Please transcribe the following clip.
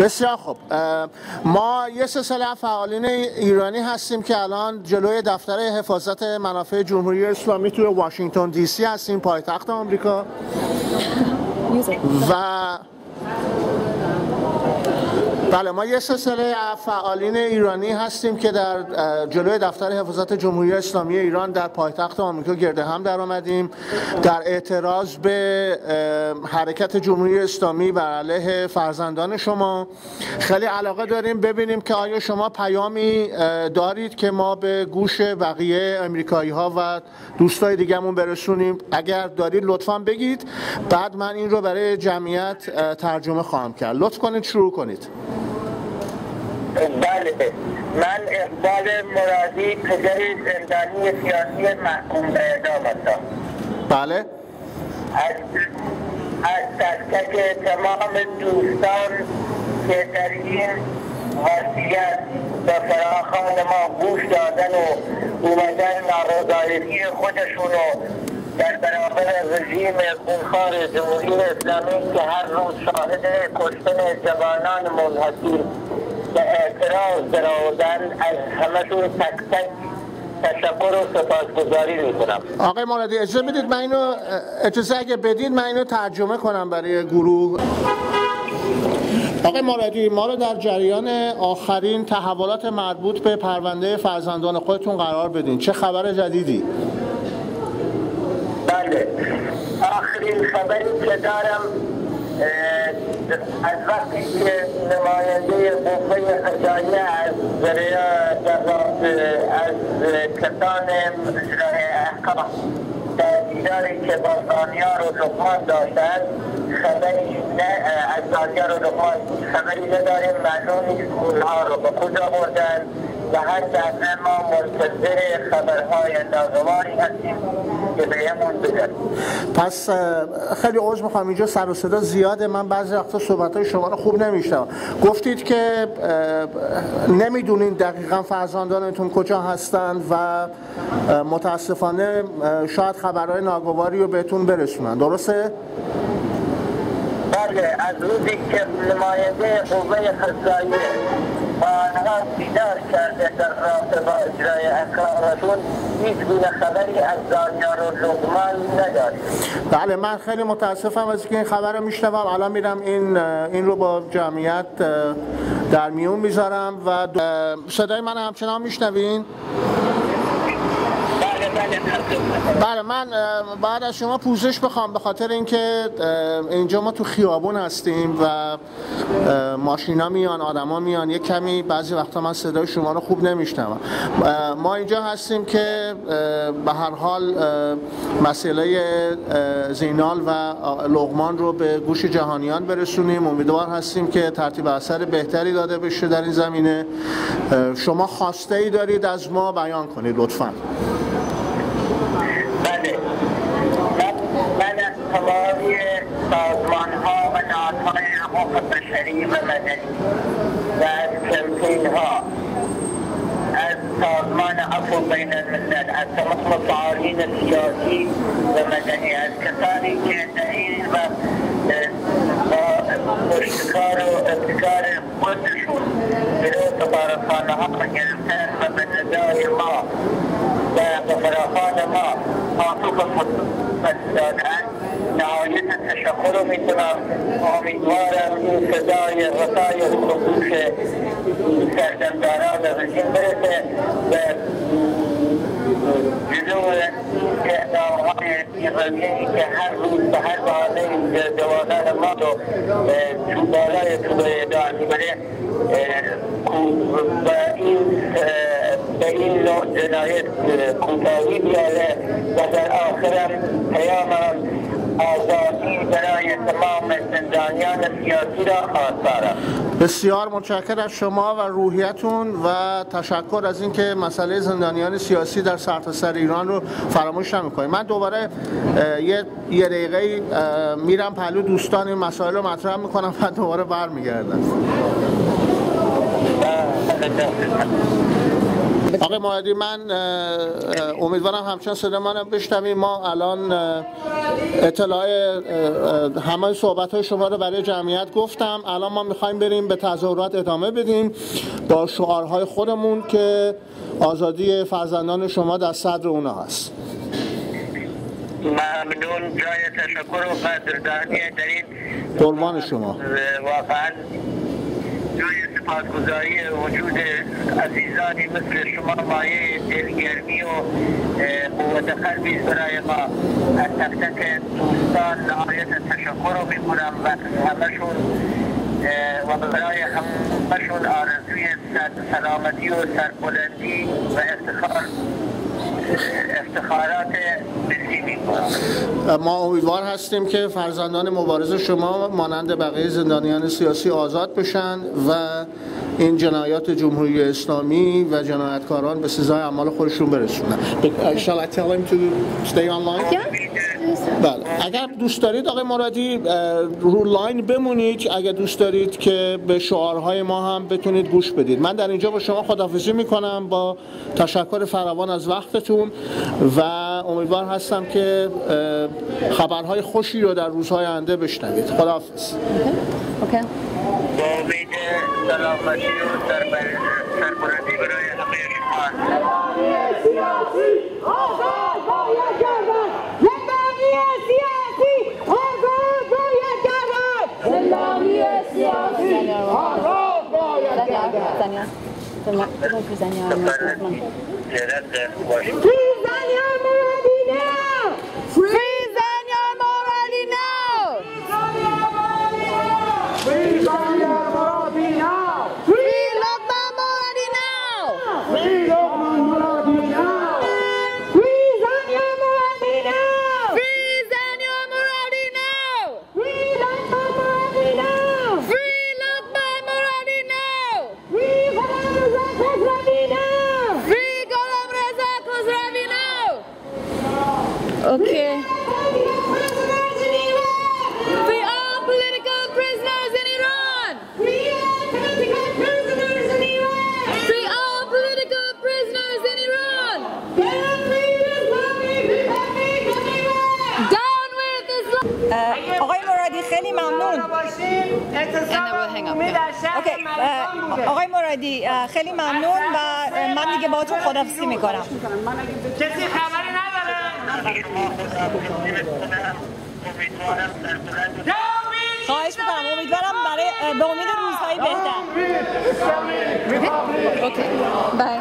بسیار خوب. ما یه سلسله فعالین ایرانی هستیم که الان جلوی دفتر حفاظت منافع جمهوری اسلامی توی واشنگتن دی سی هستیم پایتخت آمریکا. و بله ما یه سلسله فعالین ایرانی هستیم که در جلوی دفتر حفاظت جمهوری اسلامی ایران در پایتخت آمریکا گرده هم در آمدیم. در اعتراض به حرکت جمهوری اسلامی بر علیه فرزندان شما خیلی علاقه داریم ببینیم که آیا شما پیامی دارید که ما به گوش بقیه امریکایی ها و دوستای دیگهمون برسونیم. اگر دارید لطفا بگید. بعد من این رو برای جمعیت ترجمه خواهم کرد. لطف کنید شروع کنید. بله من اقبال مرادی پدر زندانی سیاسی محکوم به اعدام هستم. بله. از از تک تک تمام دوستان که در این وضعیت به فراخان ما گوش دادن و اومدن نارضایتی خودشون رو در برابر رژیم خونخوار جمهوری اسلامی که هر روز شاهد کشتن جوانان منحصر به اعتراض در آوردن از همشون تک تک تشکر و سپاسگزاری می‌کنم. آقای مرادی اجازه بدید من اینو اجازه اگه بدید من اینو ترجمه کنم برای گروه. آقای مرادی ما رو در جریان آخرین تحولات مربوط به پرونده فرزندان خودتون قرار بدین. چه خبر جدیدی؟ بله. آخرین خبری که دارم از وقتی که نماینده قوه خجایه از از کسان احکام در دیداری که با دانیار و لقمان داشتن خبری نه از دانیار و لقمان خبری نداریم معلوم نیست اونها رو به کجا بردن؟ و هر دفعه ما منتظر خبرهای ناگواری هستیم. پس خیلی عوض می‌خوام. اینجا سر و صدا زیاده. من بعضی وقتا صحبت های شما رو خوب نمیشتم گفتید که نمی‌دونین دقیقا فرزندانتون کجا هستند و متاسفانه شاید خبرهای ناگواری رو بهتون برسونن. درسته؟ بله از روزی که نماینده قوه خزاییه با آنها دیدار کرده در رابطه با اجرای احکامشون هیچ گونه خبری از دانیار و لغمان نداریم. بله من خیلی متاسفم از که این خبر رو میشنوم. الان میرم این این رو با جمعیت در میون می‌ذارم و صدای من همچنان میشنوین؟ بله من بعد از شما پوزش بخوام به خاطر اینکه اینجا ما تو خیابون هستیم و ماشینا میان آدما میان یه کمی بعضی وقتا من صدای شما رو خوب نمیشنوم. ما اینجا هستیم که به هر حال مسئله زینال و لغمان رو به گوش جهانیان برسونیم. امیدوار هستیم که ترتیب اثر بهتری داده بشه در این زمینه. شما خواسته ای دارید از ما بیان کنید لطفاً. من از تمامی سازمان ها و نهادهای حقوق بشری و مدنی و از کمپین ها از سازمان عفو بین الملل از تمام فعالین سیاسی و مدنی از کسانی که این وقت با اشتکار و ابتکار خودشون جلو سفارتخانه ها گرفتن و به ندای ما و به فراخان ما پاسخ مثبت دادن نهایت تشکر رو می‌کنم. امیدوارم این صدای رسای حقوق سردمداران رژیم برسه و جلو اعدامهای ایرانی که هر روز به هر بحانه جوانان ما رو تو بالای تو اعدام می‌بره. و این به این نوع جنایت کوتاهی بیاره و در آخرم پیامم آزادی برای تمام زندانیان سیاسی را خواستارم بسیار متشکر از شما و روحیتون و تشکر از اینکه مسئله زندانیان سیاسی در سرتاسر ایران رو فراموش نمی‌کنید. من دوباره یه یه دقیقه میرم پلو دوستان این مسائل رو مطرح می‌کنم و دوباره برمیگردم. آقای معادی من امیدوارم همچنان صدا منم بشنویم ما الان اطلاع همه صحبت های شما رو برای جمعیت گفتم. الان ما می‌خوایم بریم به تظاهرات ادامه بدیم با شعارهای خودمون که آزادی فرزندان شما در صدر اونا هست. ممنون. جای تشکر و قدردانی در این قربان شما. واقعا جای سپاسگزاری وجود عزیزانی مثل شما مایه دلگرمی و قوت قلبی برای ما. از تک تک دوستان نهایت تشکر رو می‌کنم و همشون و برای همشون آرزوی سلامتی و سربلندی و افتخار. افتخارات ما امیدوار هستیم که فرزندان مبارز شما مانند بقیه زندانیان سیاسی آزاد بشن و این جنایات جمهوری اسلامی و جنایتکاران به سزای اعمال خودشون برسونن. Shall I tell him to stay online? بله. اگر دوست دارید آقای مرادی رو line بمونید. اگر دوست دارید که به شعارهای ما هم بتونید گوش بدید. من در اینجا با شما خداحافظی می‌کنم با تشکر فراوان از وقتتون و امیدوار هستم که خبرهای خوشی رو در روزهای آینده بشنوید. خداحافظ. OK. با امید سلامتی و سربلندی برای Tolak, itu bagus hanya. Tidak ada, آقای مرادی خیلی ممنون. و من دیگه با تو خدافزی می‌کنم. کسی خبری نداره؟ خواهش می‌کنم امیدوارم برای به امید روزهای بهتر. اوکی بای